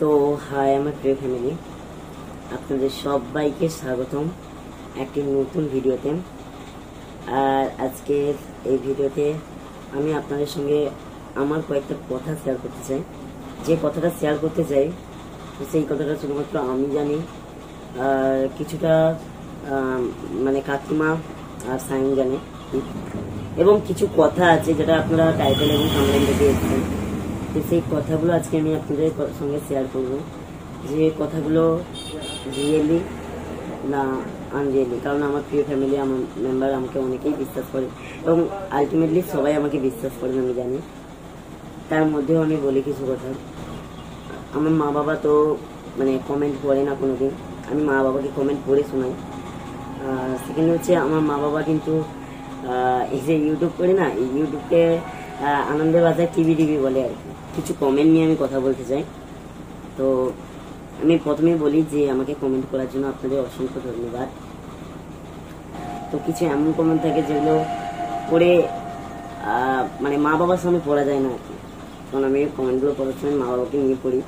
তো হাই, আমার প্রিয় ফ্যামিলি আপনাদের সবাইকে স্বাগতম একটি নতুন ভিডিওতে। আর আজকের এই ভিডিওতে আমি আপনাদের সঙ্গে আমার কয়েকটা কথা শেয়ার করতে চাই। যে কথাটা শেয়ার করতে চাই, সেই কথাটা শুধুমাত্র আমি জানি। আর কিছুটা মানে কাকিমা আর সাইন জানে। এবং কিছু কথা আছে যেটা আপনারা টাইটেল এবং সামনে দেখে এসেছেন তো সেই কথাগুলো আজকে আমি আপনাদের সঙ্গে শেয়ার করব। যে কথাগুলো রিয়েলি না আনরিয়েলি কারণ আমার প্রিয় ফ্যামিলি আমার মেম্বার আমাকে অনেকেই বিশ্বাস করে এবং আলটিমেটলি সবাই আমাকে বিশ্বাস করেন আমি জানি। তার মধ্যেও আমি বলি কিছু কথা। আমার মা বাবা তো মানে কমেন্ট করে না কোনো দিন আমি মা বাবাকে কমেন্ট করে শোনাই। সেকেন্ড হচ্ছে আমার মা বাবা কিন্তু এই যে ইউটিউব করে না, এই ইউটিউবকে আহ, আনন্দের বাজার টিভি টিভি বলে আর কি। কিছু কমেন্ট নিয়ে আমি কথা বলতে চাই। তো আমি প্রথমেই বলি যে আমাকে কমেন্ট করার জন্য আপনাদের অসংখ্য ধন্যবাদ। তো কিছু এমন কমেন্ট থাকে যেগুলো পড়ে মানে মা বাবার সামনে পড়া যায় না আর কি। কারণ আমি কমেন্টগুলো পড়ার সময় মা বাবাকে নিয়ে পড়ি।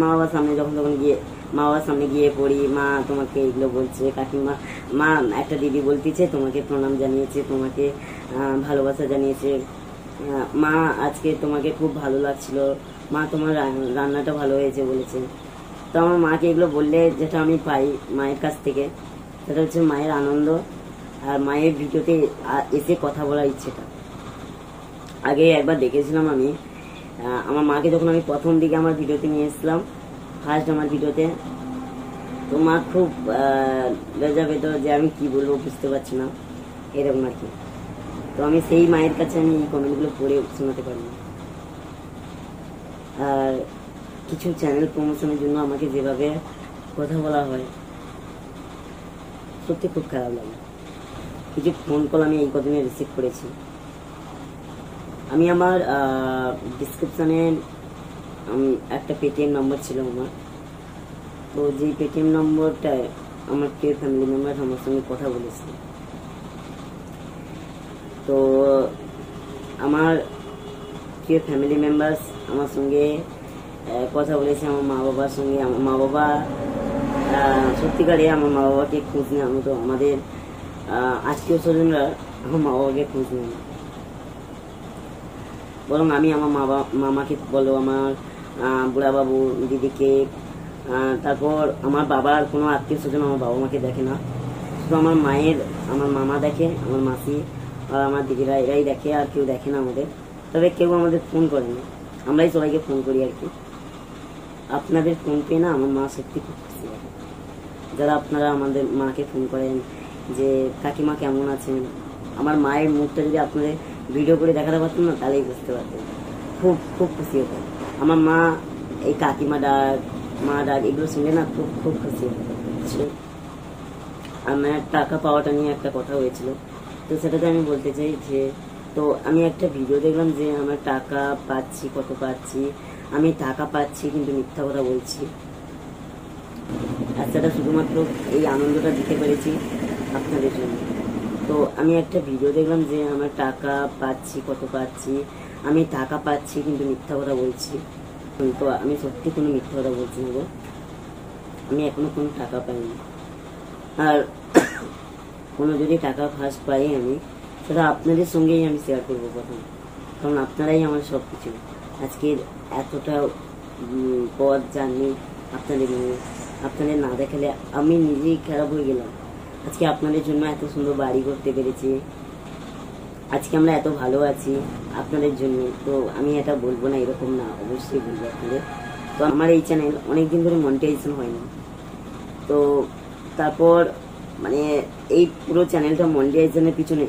মা বাবার সামনে যখন তখন গিয়ে মা বাবার সামনে গিয়ে পড়ি মা তোমাকে এগুলো বলছে কাকিমা মা একটা দিদি বলতেছে তোমাকে প্রণাম জানিয়েছে তোমাকে ভালোবাসা জানিয়েছে। মা আজকে তোমাকে খুব ভালো লাগছিল। মা তোমার রান্নাটা ভালো হয়েছে বলেছে। তো আমার মাকে এগুলো বললে যেটা আমি পাই মায়ের কাছ থেকে, সেটা হচ্ছে মায়ের আনন্দ আর মায়ের ভিডিওতে এসে কথা বলার ইচ্ছেটা। আগে একবার দেখেছিলাম আমি। আমার মাকে যখন আমি প্রথম দিকে আমার ভিডিওতে নিয়ে এসেছিলাম ফার্স্ট আমার ভিডিওতে, তো মা খুব লজ্জা পেত যে আমি কি বলব বুঝতে পারছি না। এরকম আর কি। তো আমি সেই মায়ের কাছে আমি এই কমেন্টগুলো পড়ে শোনাতে পারি। আর কিছু চ্যানেল প্রমোশনের জন্য আমাকে যেভাবে কথা বলা হয়, সত্যি খুব খারাপ লাগে। কিছু ফোন কল আমি এই কদিনে রিসিভ করেছি। আমি আমার ডিসক্রিপশানে একটা পেটিএম নম্বর ছিল আমার। তো যেই পেটিএম নম্বরটায় আমার প্রিয় ফ্যামিলি মেম্বার আমার সঙ্গে কথা বলেছে তো, আমার প্রিয় ফ্যামিলি মেম্বার্স আমার সঙ্গে কথা বলেছে আমার মা বাবার সঙ্গে, আমার মা বাবা সত্যিকারে আমার মা বাবাকে খোঁজ নেওয়ার মতো আমাদের আত্মীয় স্বজনরা আমার মা বাবাকে খোঁজ নেয়। বরং আমি আমার মা মামাকে বলো, আমার বুড়া বাবু দিদিকে তারপর আমার বাবার কোনো আত্মীয় স্বজন আমার বাবা মাকে দেখে না। শুধু আমার মায়ের, আমার মামা দেখে, আমার মাসি আর আমার দিদিরা এরাই দেখে, আর কেউ দেখে না আমাদের। তবে কেউ আমাদের ফোন করে না আমরাই সবাইকে ফোন করি আর কি। আপনাদের ফোন পেয়ে না আমার মা সত্যি খুব খুশি যারা আপনারা আমাদের মাকে ফোন করেন যে, কাকিমা কেমন আছেন? আমার মায়ের মুখটা যদি আপনাদের ভিডিও করে দেখাতে পারতেন না, তাহলেই বুঝতে পারতেন। খুব খুব খুশি হতো আমার মা এই কাকিমা ডাক, মা ডাক, এগুলো শুনে না খুব খুব খুশি হতো আমার টাকা পাওয়াটা নিয়ে একটা কথা হয়েছিল। তো সেটাতে আমি বলতে চাই যে, তো আমি একটা ভিডিও দেখলাম যে আমার টাকা পাচ্ছি, কত পাচ্ছি। আমি টাকা পাচ্ছি কিন্তু মিথ্যা কথা বলছি। আর সেটা শুধুমাত্র এই আনন্দটা দিতে পেরেছি আপনাদের জন্য। তো আমি একটা ভিডিও দেখলাম যে আমার টাকা পাচ্ছি, কত পাচ্ছি। আমি টাকা পাচ্ছি কিন্তু মিথ্যা কথা বলছি। তো আমি সত্যি কোনো মিথ্যা কথা বলছি না গো। আমি এখনও কোনো টাকা পাইনি। আর কোনো যদি টাকা ফার্স্ট পাই আমি, সেটা আপনাদের সঙ্গেই আমি শেয়ার করব প্রথম। কারণ আপনারাই আমার সব কিছু আজকের এতটা পথ জার্নি আপনাদের নিয়ে। আপনাদের না দেখালে আমি নিজেই খারাপ হয়ে গেলাম। আজকে আপনাদের জন্য এত সুন্দর বাড়ি করতে পেরেছি। আজকে আমরা এত ভালো আছি আপনাদের জন্য। তো আমি এটা বলব না, এরকম না, অবশ্যই বলব আপনাদের। তো আমার এই চ্যানেল অনেকদিন ধরে মনিটাইজেশন হয়নি। তো তারপর মানে এই পুরো চ্যানেলটা মনিটাইজেশনের পিছনে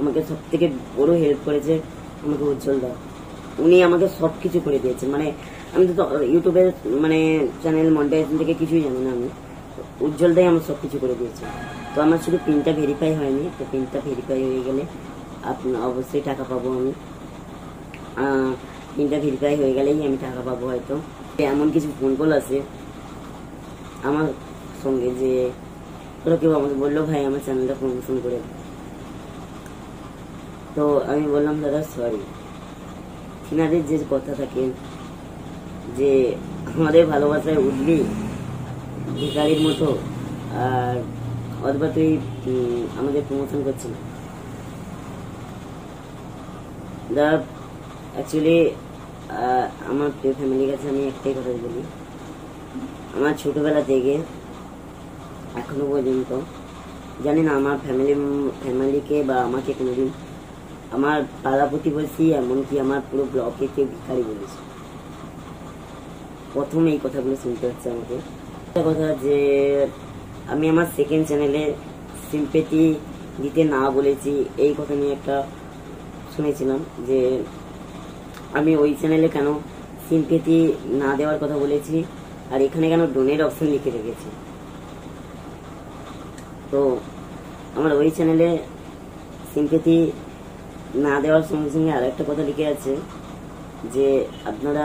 আমাকে সব থেকে বড় হেল্প করেছে, আমাকে উজ্জ্বল দা। উনি আমাকে সব কিছু করে দিয়েছেন মানে আমি তো ইউটিউবের মানে চ্যানেল মনিটাইজেশন থেকে কিছুই জানি না আমি। উজ্জ্বলদাই আমার সব কিছু করে দিয়েছে। তো আমার শুধু পিনটা ভেরিফাই হয়নি। তো পিনটা ভেরিফাই হয়ে গেলে আপনার অবশ্যই টাকা পাবো আমি। পিনটা ভেরিফাই হয়ে গেলেই আমি টাকা পাবো হয়তো। এমন কিছু ফোন কল আছে আমার সঙ্গে যে ওরা কেউ আমাকে বলল, ভাই, আমার চ্যানেলটা প্রমোশন করে তো আমি বললাম, দাদা সরি তিনাদের যে কথা থাকে, যে আমাদের ভালোবাসায় উঠবি ভিকারির মতো, আর অথবা তুই আমাদের প্রমোশন করছিস না। দা অ্যাকচুয়ালি আমার প্রিয় ফ্যামিলির কাছে আমি একটাই কথা বলি। আমার ছোটবেলা থেকে এখনও পর্যন্ত। জানি না, আমার ফ্যামিলি ফ্যামিলিকে বা আমাকে কোনোদিন আমার পাড়া প্রতিবেশী এমনকি আমার পুরো ব্লকে কেউ ভিখারি বলেছে। প্রথম এই কথাগুলো শুনতে হচ্ছে আমাকে। একটা কথা যে, আমি আমার সেকেন্ড চ্যানেলে সিম্পেতি দিতে না বলেছি, এই কথা নিয়ে একটা শুনেছিলাম যে, আমি ওই চ্যানেলে কেন সিম্পেতি না দেওয়ার কথা বলেছি, আর এখানে কেন ডোনেট অপশন লিখে রেখেছি। তো আমার ওই চ্যানেলে সিম্পেতি না দেওয়ার সঙ্গে সঙ্গে আর একটা কথা লিখে আছে যে, আপনারা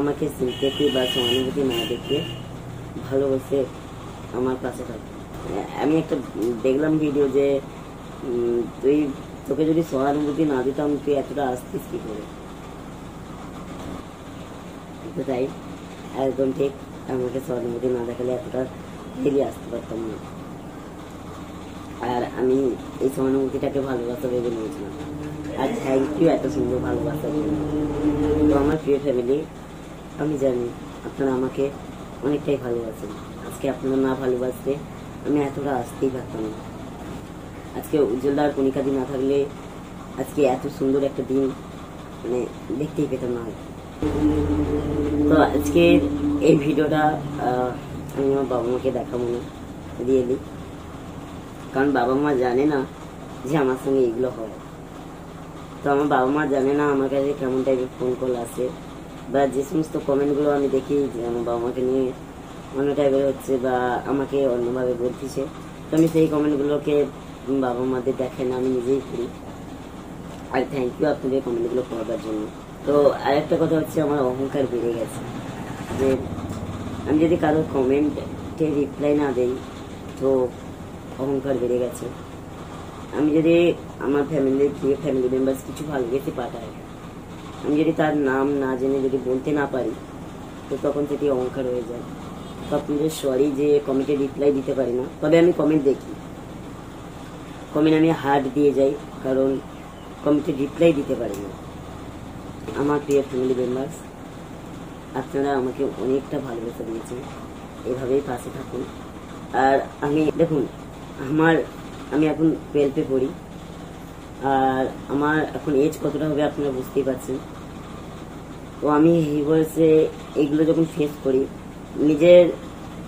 আমাকে সিম্পেতি বা সহানুভূতি না দেখে ভালোবেসে আমার পাশে থাকবে আমি একটা দেখলাম ভিডিও যে তুই তোকে যদি সহানুভূতি না দিতাম, তুই এতটা আসতিস কি করে? তাই, একদম ঠিক, আমাকে সহানুভূতি না দেখালে এতটা এগিয়ে আসতে পারতাম না। আর আমি এই সহানুভূতিটাকে ভালোবাসা ভেবে নিয়েছিলাম। আর থ্যাংক ইউ এত সুন্দর ভালোবাসার জন্য তো আমার প্রিয় ফ্যামিলি আমি জানি আপনারা আমাকে অনেকটাই ভালোবাসেন। আজকে আপনারা না ভালোবাসলে আমি এতটা আসতেই পারতাম না। আজকে উজ্জ্বলদার কণিকাদি না থাকলে আজকে এত সুন্দর একটা দিন মানে দেখতেই পেতাম না। তো আজকে এই ভিডিওটা আমি আমার বাবা মাকে দেখাবো না রিয়েলি কারণ বাবা মা জানে না যে আমার সঙ্গে এগুলো হয়। তো আমার বাবা মা জানে না আমার কাছে কেমন টাইপের ফোন কল আসে বা যে সমস্ত কমেন্টগুলো আমি দেখি যে আমার বাবা মাকে নিয়ে অন্য টাইপের হচ্ছে বা আমাকে অন্যভাবে বলতেছে, তো আমি সেই কমেন্টগুলোকে বাবা মাদের দেখে না আমি নিজেই করি। আর থ্যাংক ইউ আপনাদের কমেন্টগুলো পড়াবার জন্য। তো আর একটা কথা হচ্ছে আমার অহংকার বেড়ে গেছে। যে আমি যদি কারও কমেন্টে রিপ্লাই না দেই, তো অহংকার বেড়ে গেছে। আমি যদি আমার ফ্যামিলির প্রিয় ফ্যামিলি মেম্বার্স কিছু ভালো ভালোবেসে পাঠায় আমি যদি তার নাম না জেনে যদি বলতে না পারি, তো তখন সেটি অহংকার হয়ে যায়। তো আপনাদের সরি যে কমেন্টে রিপ্লাই দিতে পারি না, তবে আমি কমেন্ট দেখি। কমেন্ট আমি হার্ট দিয়ে যাই, কারণ কমেন্টে রিপ্লাই দিতে পারি না। আমার প্রিয় ফ্যামিলি মেম্বার্স আপনারা আমাকে অনেকটা ভালোবাসা দিয়েছেন। এভাবেই পাশে থাকুন। আর আমি, দেখুন আমার, আমি এখন টুয়েলভে পড়ি। আর আমার এখন এজ কতটা হবে আপনারা বুঝতেই পারছেন। তো আমি বয়সে এইগুলো যখন ফেস করি, নিজের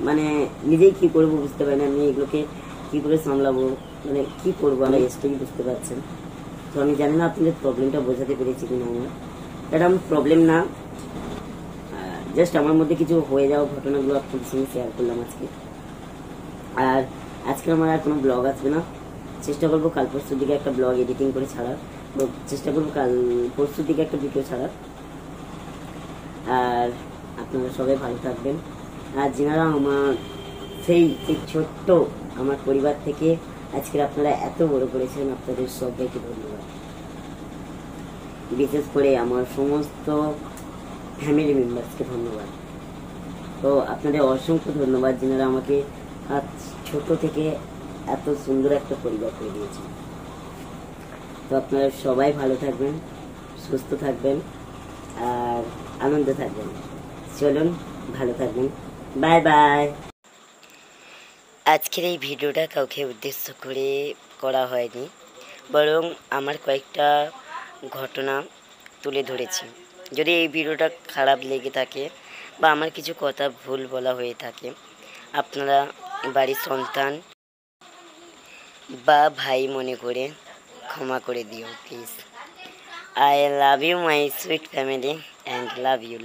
মানে নিজেই কি করব বুঝতে পারি না। আমি এগুলোকে কি করে সামলাবো মানে কি করব আমার এজটাই বুঝতে পারছেন। তো আমি জানি না আপনাদের প্রবলেমটা বোঝাতে পেরেছি কিনা আমার এটা আমার প্রবলেম না। জাস্ট আমার মধ্যে কিছু হয়ে যাওয়া ঘটনাগুলো আপনাদের সঙ্গে শেয়ার করলাম আজকে। আর আজকে আমার আর কোনো ব্লগ আসবে না। চেষ্টা করব কাল পরশুর দিকে একটা ব্লগ এডিটিং করে ছাড়ার। চেষ্টা করব কাল পরশুর দিকে একটা ভিডিও ছাড়ার। আর আপনারা সবাই ভালো থাকবেন। আর যেনারা আমার সেই সেই ছোট্ট আমার পরিবার থেকে আজকের আপনারা এত বড় করেছেন, আপনাদের সবাইকে ধন্যবাদ। বিশেষ করে আমার সমস্ত ফ্যামিলি মেম্বার্সকে ধন্যবাদ। তো আপনাদের অসংখ্য ধন্যবাদ যেনারা আমাকে আজ ছোট থেকে এত সুন্দর একটা পরিবার করে দিয়েছেন তো আপনারা সবাই ভালো থাকবেন, সুস্থ থাকবেন, আর আনন্দ থাকবেন। চলুন, ভালো থাকবেন। Bye bye. আজকের এই ভিডিওটা কাউকে উদ্দেশ্য করে করা হয়নি, বরং আমার কয়েকটা ঘটনা তুলে ধরেছি। যদি এই ভিডিওটা খারাপ লেগে থাকে বা আমার কিছু কথা ভুল বলা হয়ে থাকে, আপনারা বাড়ির সন্তান বা ভাই মনে করে ক্ষমা করে দিও please I love you my sweet family and love you